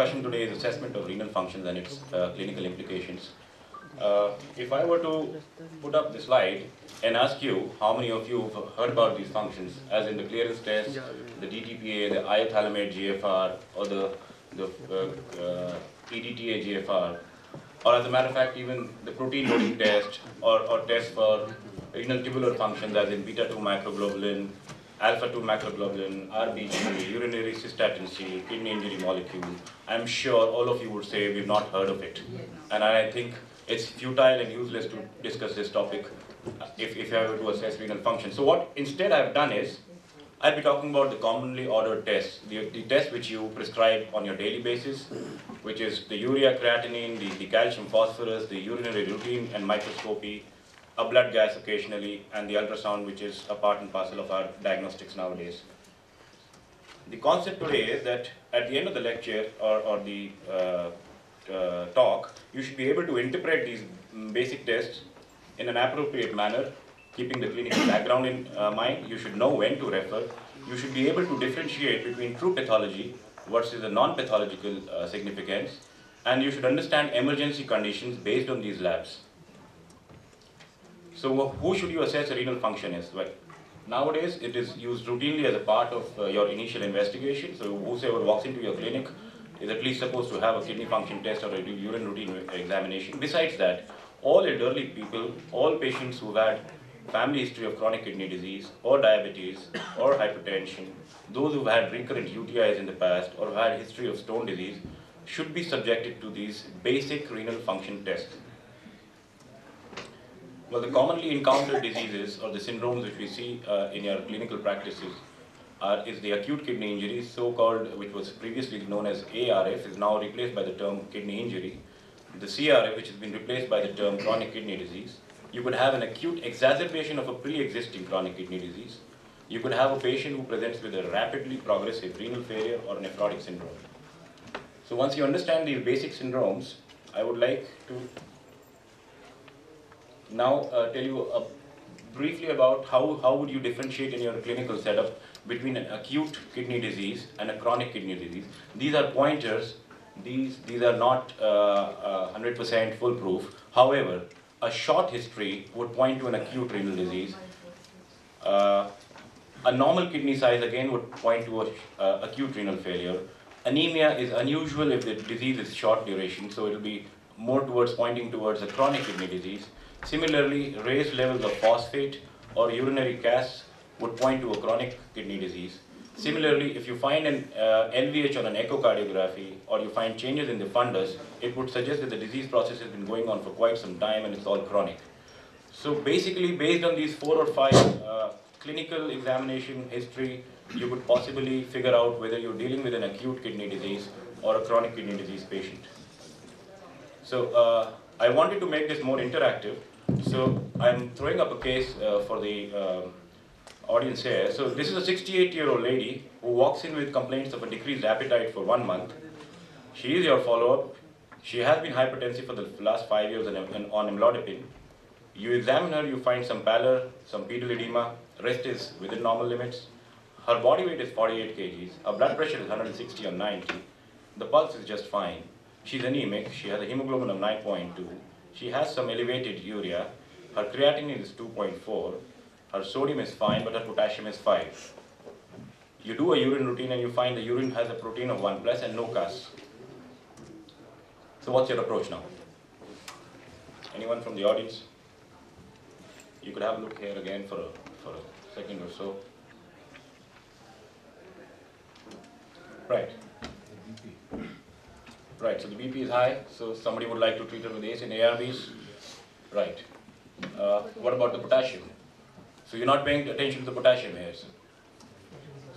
discussion today is assessment of renal functions and its uh, clinical implications. Uh, if I were to put up the slide and ask you how many of you have heard about these functions, as in the clearance test, the DTPA, the iothalamate GFR, or the, the uh, uh EDTA GFR, or as a matter of fact, even the protein loading test, or, or tests for renal tubular functions, as in beta-2 microglobulin, alpha-2 macroglobulin, RBP, urinary cystatin C, kidney injury molecule. I'm sure all of you would say we've not heard of it. And I think it's futile and useless to discuss this topic if, if you were to assess renal function. So what instead I've done is, I'll be talking about the commonly ordered tests, the, the tests which you prescribe on your daily basis, which is the urea creatinine, the, the calcium phosphorus, the urinary routine, and microscopy, a blood gas occasionally, and the ultrasound, which is a part and parcel of our diagnostics nowadays. The concept today is that at the end of the lecture or, or the uh, uh, talk, you should be able to interpret these basic tests in an appropriate manner, keeping the clinical background in uh, mind. You should know when to refer. You should be able to differentiate between true pathology versus a non-pathological uh, significance, and you should understand emergency conditions based on these labs. So who should you assess renal function as? Well, nowadays it is used routinely as a part of uh, your initial investigation. So whosoever walks into your clinic is at least supposed to have a kidney function test or a urine routine examination. Besides that, all elderly people, all patients who've had family history of chronic kidney disease or diabetes or hypertension, those who've had recurrent UTIs in the past or had history of stone disease should be subjected to these basic renal function tests. Well, the commonly encountered diseases or the syndromes which we see uh, in your clinical practices are, is the acute kidney injury, so-called, which was previously known as ARF, is now replaced by the term kidney injury. The CRF, which has been replaced by the term chronic kidney disease. You could have an acute exacerbation of a pre-existing chronic kidney disease. You could have a patient who presents with a rapidly progressive renal failure or nephrotic syndrome. So once you understand these basic syndromes, I would like to now uh, tell you uh, briefly about how, how would you differentiate in your clinical setup between an acute kidney disease and a chronic kidney disease. These are pointers. These, these are not 100% uh, foolproof. However, a short history would point to an acute renal disease. Uh, a normal kidney size again would point to a uh, acute renal failure. Anemia is unusual if the disease is short duration, so it will be more towards pointing towards a chronic kidney disease. Similarly, raised levels of phosphate or urinary casts would point to a chronic kidney disease. Similarly, if you find an uh, LVH on an echocardiography or you find changes in the fundus, it would suggest that the disease process has been going on for quite some time and it's all chronic. So basically, based on these four or five uh, clinical examination history, you could possibly figure out whether you're dealing with an acute kidney disease or a chronic kidney disease patient. So uh, I wanted to make this more interactive. So I'm throwing up a case uh, for the um, audience here. So this is a 68 year old lady who walks in with complaints of a decreased appetite for one month. She is your follow-up. She has been hypertensive for the last five years on, on amlodipine. You examine her, you find some pallor, some pedal edema, rest is within normal limits. Her body weight is 48 kgs, her blood pressure is 160 on 90, the pulse is just fine. She's anemic, she has a hemoglobin of 9.2, she has some elevated urea, her creatinine is 2.4, her sodium is fine, but her potassium is 5. You do a urine routine and you find the urine has a protein of 1 plus and no casts. So what's your approach now? Anyone from the audience? You could have a look here again for a, for a second or so. Right. Right, so the BP is high, so somebody would like to treat it with ACE and ARBs. Right. Uh, what about the potassium? So you're not paying attention to the potassium here. So,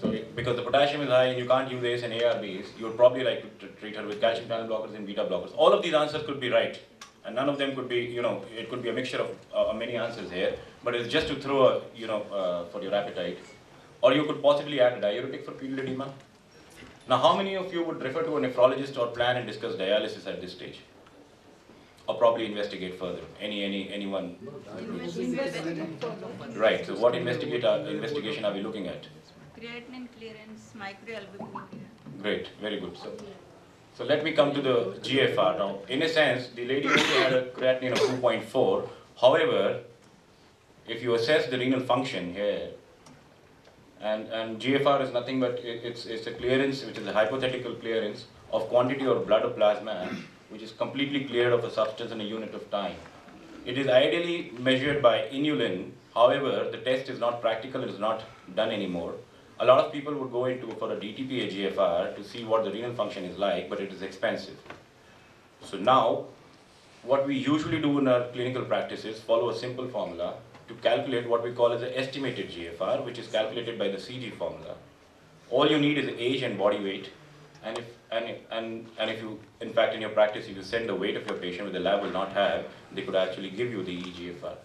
so because the potassium is high and you can't use ACE and ARBs, you would probably like to treat her with calcium channel blockers and beta blockers. All of these answers could be right. And none of them could be, you know, it could be a mixture of uh, many answers here. But it's just to throw a, you know, uh, for your appetite. Or you could possibly add a diuretic for pedal edema. Now, how many of you would refer to a nephrologist or plan and discuss dialysis at this stage? Or probably investigate further? Any, any, anyone? Right, so what investigate, uh, investigation are we looking at? Creatinine clearance, microalbuminuria. Great, very good. So, So let me come to the GFR. Now, in a sense, the lady had a creatinine of 2.4. However, if you assess the renal function here, and, and GFR is nothing but it, it's, it's a clearance, which is a hypothetical clearance of quantity of blood or plasma, which is completely cleared of a substance in a unit of time. It is ideally measured by inulin. However, the test is not practical, it is not done anymore. A lot of people would go into for a DTPA GFR to see what the renal function is like, but it is expensive. So now, what we usually do in our clinical practice is follow a simple formula to calculate what we call as the estimated GFR, which is calculated by the CG formula. All you need is age and body weight, and if and, and, and if you, in fact, in your practice, if you send the weight of your patient which the lab will not have, they could actually give you the EGFR.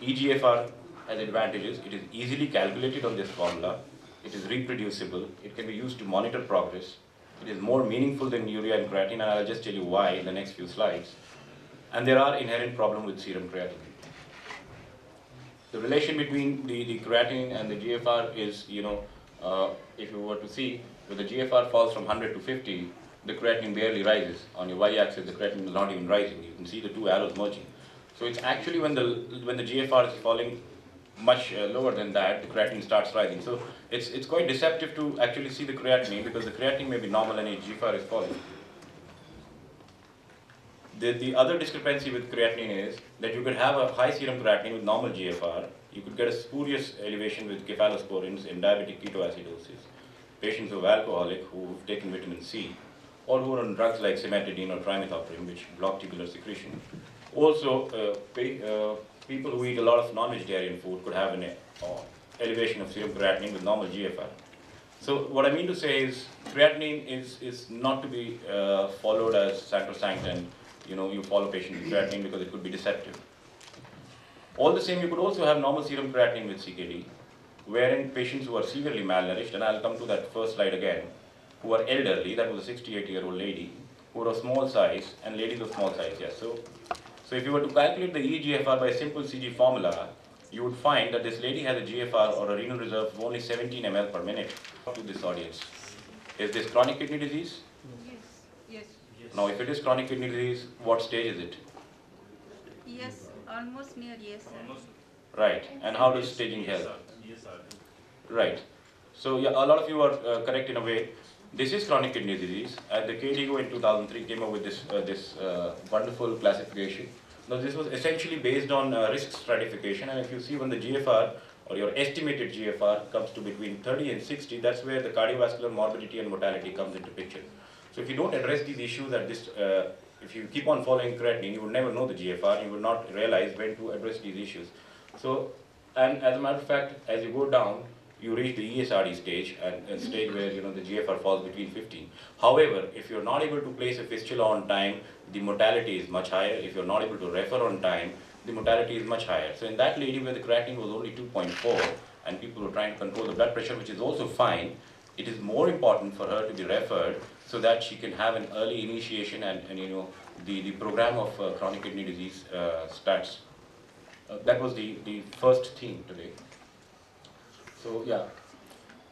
EGFR has advantages. It is easily calculated on this formula. It is reproducible. It can be used to monitor progress. It is more meaningful than urea and creatinine, and I'll just tell you why in the next few slides. And there are inherent problems with serum creatinine. The relation between the, the creatinine and the GFR is, you know, uh, if you were to see, when the GFR falls from 100 to 50, the creatinine barely rises. On your y-axis, the creatinine is not even rising. You can see the two arrows merging. So it's actually when the when the GFR is falling much uh, lower than that, the creatinine starts rising. So it's it's quite deceptive to actually see the creatinine because the creatinine may be normal and the GFR is falling. The, the other discrepancy with creatinine is that you could have a high serum creatinine with normal GFR. You could get a spurious elevation with cephalosporins in diabetic ketoacidosis patients who are alcoholic who've taken vitamin C, or who are on drugs like cimetidine or trimethoprim, which block tubular secretion. Also, uh, uh, people who eat a lot of non-vegetarian food could have an uh, elevation of serum creatinine with normal GFR. So what I mean to say is creatinine is, is not to be uh, followed as sacrosanct and you know you follow patient creatinine because it could be deceptive. All the same, you could also have normal serum creatinine with CKD, wherein patients who are severely malnourished, and I'll come to that first slide again, who are elderly, that was a 68-year-old lady, who are of small size, and ladies of small size, yes. So, so if you were to calculate the EGFR by a simple CG formula, you would find that this lady has a GFR or a renal reserve of only 17 ml per minute to this audience. Is this chronic kidney disease? Yes, yes. Now, if it is chronic kidney disease, what stage is it? Yes, almost near yes, sir. Right. And how does staging help? Yes, Right. So yeah, a lot of you are uh, correct in a way. This is chronic kidney disease. And the KDIGO in 2003 came up with this, uh, this uh, wonderful classification. Now this was essentially based on uh, risk stratification. And if you see when the GFR or your estimated GFR comes to between 30 and 60, that's where the cardiovascular morbidity and mortality comes into picture. So if you don't address these issues at this, uh, if you keep on following creatinine, you will never know the GFR. You will not realize when to address these issues. So, and as a matter of fact, as you go down, you reach the ESRD stage, and a stage where you know the GFR falls between 15. However, if you're not able to place a fistula on time, the mortality is much higher. If you're not able to refer on time, the mortality is much higher. So in that lady where the creatinine was only 2.4, and people were trying to control the blood pressure, which is also fine, it is more important for her to be referred so that she can have an early initiation and, and you know the, the program of uh, chronic kidney disease uh, starts. Uh, that was the, the first theme today. So yeah,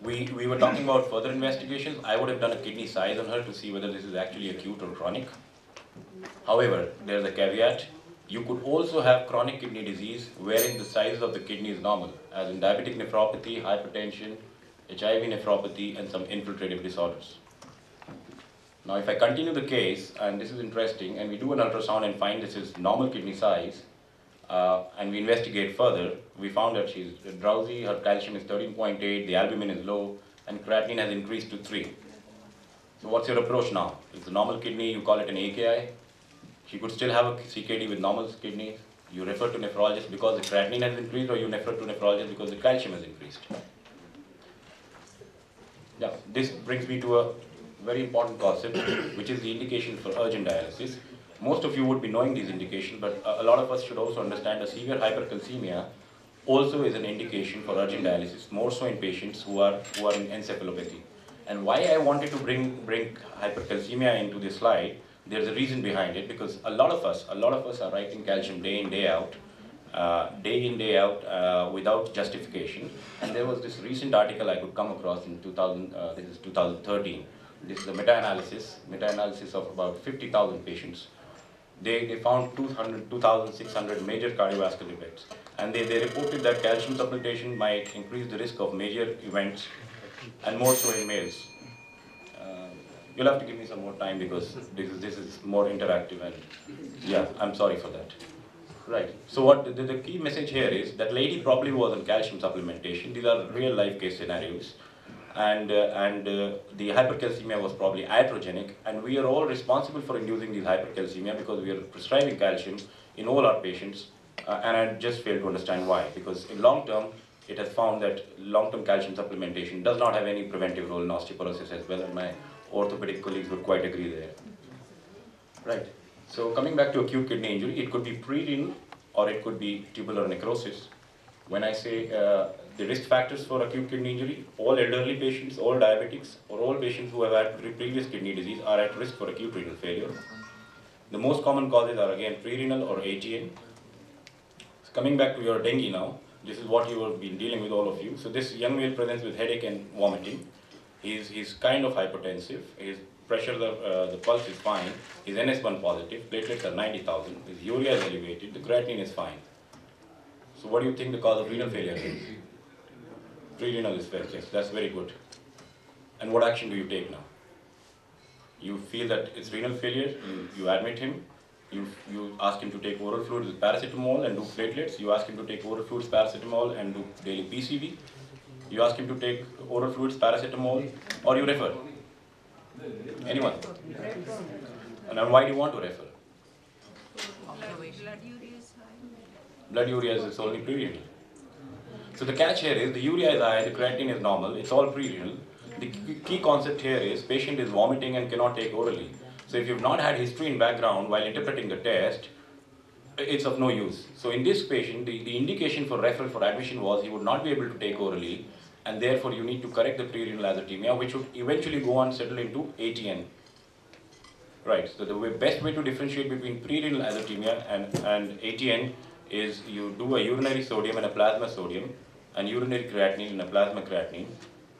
we, we were talking about further investigations. I would have done a kidney size on her to see whether this is actually acute or chronic. However, there's a caveat. You could also have chronic kidney disease wherein the size of the kidney is normal, as in diabetic nephropathy, hypertension, HIV nephropathy, and some infiltrative disorders. Now, if I continue the case, and this is interesting, and we do an ultrasound and find this is normal kidney size, uh, and we investigate further, we found that she's drowsy, her calcium is 13.8, the albumin is low, and creatinine has increased to 3. So what's your approach now? It's a normal kidney, you call it an AKI. She could still have a CKD with normal kidneys. You refer to nephrologist because the creatinine has increased, or you refer to nephrologist because the calcium has increased. Yeah, this brings me to a very important concept, which is the indication for urgent dialysis. Most of you would be knowing these indications, but a lot of us should also understand that severe hypercalcemia also is an indication for urgent dialysis, more so in patients who are, who are in encephalopathy. And why I wanted to bring, bring hypercalcemia into this slide, there's a reason behind it, because a lot of us, a lot of us are writing calcium day in, day out, uh, day in, day out, uh, without justification. And there was this recent article I could come across in 2000, uh, this is 2013, this is a meta-analysis, meta-analysis of about 50,000 patients. They, they found 200, 2,600 major cardiovascular events. And they, they reported that calcium supplementation might increase the risk of major events and more so in males. Uh, you'll have to give me some more time because this is, this is more interactive and yeah, I'm sorry for that. Right. So what the, the key message here is that lady probably was on calcium supplementation. These are real life case scenarios. And, uh, and uh, the hypercalcemia was probably iatrogenic. And we are all responsible for inducing these hypercalcemia because we are prescribing calcium in all our patients. Uh, and I just fail to understand why. Because in long term, it has found that long-term calcium supplementation does not have any preventive role in osteoporosis as well. And my orthopedic colleagues would quite agree there. Right. So coming back to acute kidney injury, it could be pre-renal or it could be tubular necrosis. When I say uh, the risk factors for acute kidney injury, all elderly patients, all diabetics, or all patients who have had previous kidney disease are at risk for acute renal failure. The most common causes are again pre-renal or ATN. So coming back to your dengue now, this is what you have been dealing with all of you. So this young male presents with headache and vomiting. He's, he's kind of hypertensive. His pressure, the, uh, the pulse is fine. His NS1 positive, platelets are 90,000. His urea is elevated, the creatinine is fine. So what do you think the cause of renal failure is? Pre-renal is fair, yes, that's very good. And what action do you take now? You feel that it's renal failure, you, you admit him, you, you ask him to take oral fluids with paracetamol and do platelets, you ask him to take oral fluids, paracetamol and do daily PCV, you ask him to take oral fluids, paracetamol, or you refer. Anyone? And then why do you want to refer? Blood, urea is high. Blood urea is only pre-renal. So the catch here is the urea is high, the creatinine is normal, it's all pre-renal. The key- key concept here is patient is vomiting and cannot take orally. So if you've not had history in background while interpreting the test, it's of no use. So in this patient, the, the indication for referral for admission was he would not be able to take orally, and therefore you need to correct the pre-renal azotemia, which would eventually go on settle into ATN. Right, so the way, best way to differentiate between pre-renal azotemia and, and ATN is you do a urinary sodium and a plasma sodium, and urinary creatinine and a plasma creatinine.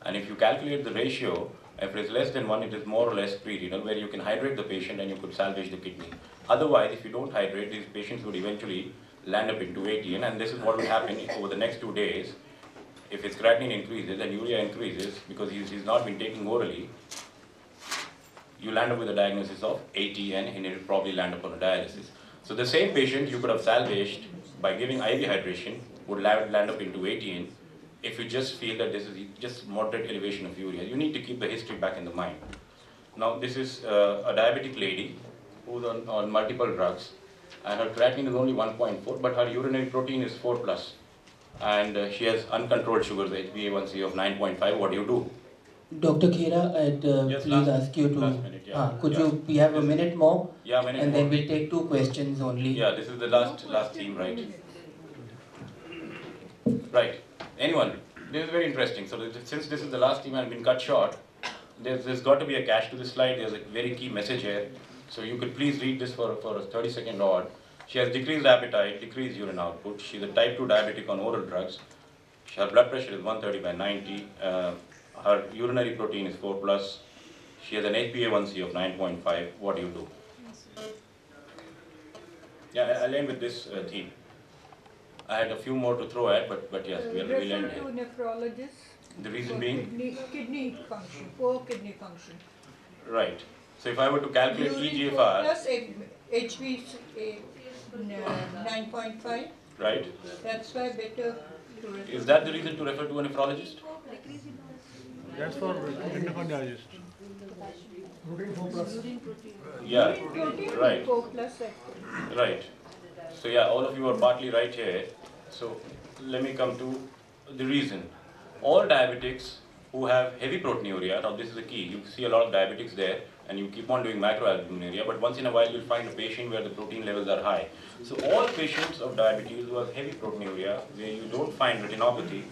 And if you calculate the ratio, if it is less than one, it is more or less pre-renal, where you can hydrate the patient and you could salvage the kidney. Otherwise, if you don't hydrate, these patients would eventually land up into ATN, and this is what will happen over the next two days. If his creatinine increases and urea increases, because he's, he's not been taking orally, you land up with a diagnosis of ATN and you'll probably land up on a dialysis. So the same patient you could have salvaged by giving IV hydration would land, land up into ATN if you just feel that this is just moderate elevation of urea. You need to keep the history back in the mind. Now this is uh, a diabetic lady who's on, on multiple drugs and her creatinine is only 1.4 but her urinary protein is 4 plus and uh, she has uncontrolled sugars, HbA1c of 9.5. What do you do? Dr. Khaira, I'd uh, Yes, please ask you to, minute, yeah. Ah, could Yeah. you, we have a minute more? Yeah, minute And then more. we'll take two questions only. Yeah, this is the last last theme, right? Right. Anyone? This is very interesting. So since this is the last theme and been cut short, there's, there's got to be a cache to this slide. There's a very key message here. So you could please read this for, for a 30 second odd. She has decreased appetite, decreased urine output. She's a type 2 diabetic on oral drugs. Her blood pressure is 130 by 90. Uh, her urinary protein is 4 plus. She has an HbA1c of 9.5. What do you do? Yeah, I'll end with this uh, theme. I had a few more to throw at, but, but yes, uh, we'll, we'll end here. The reason being? Kidney, kidney function, poor kidney function. Right. So if I were to calculate EGFR... Plus HbA 9.5. Right. That's why better to refer. Is that the reason to refer to a nephrologist? That's for endocrinologist. Protein 4 plus. Yeah, right. 4 plus. Right. So yeah, all of you are partly right here. So let me come to the reason. All diabetics who have heavy proteinuria, now this is the key, you see a lot of diabetics there, and you keep on doing macroalbuminuria, but once in a while you'll find a patient where the protein levels are high. So all patients of diabetes who have heavy proteinuria, where you don't find retinopathy,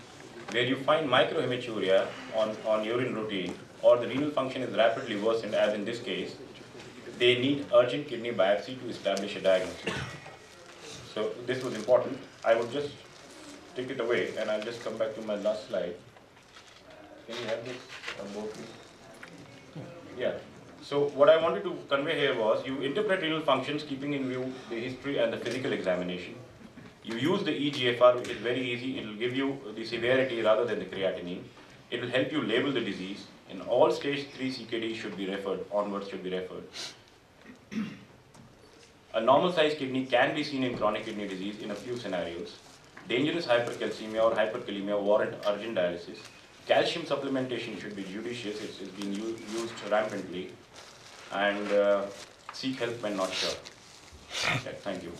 where you find microhematuria on, on urine routine, or the renal function is rapidly worsened, as in this case, they need urgent kidney biopsy to establish a diagnosis. So this was important. I would just take it away and I'll just come back to my last slide. Can you have this? Yeah. So what I wanted to convey here was you interpret renal functions keeping in view the history and the physical examination. You use the EGFR, which is very easy. It will give you the severity rather than the creatinine. It will help you label the disease. In all stage 3 CKD should be referred, onwards should be referred. A normal sized kidney can be seen in chronic kidney disease in a few scenarios. Dangerous hypercalcemia or hyperkalemia warrant urgent dialysis. Calcium supplementation should be judicious, it's, it's being used rampantly. And uh, seek help when not sure. Okay, thank you.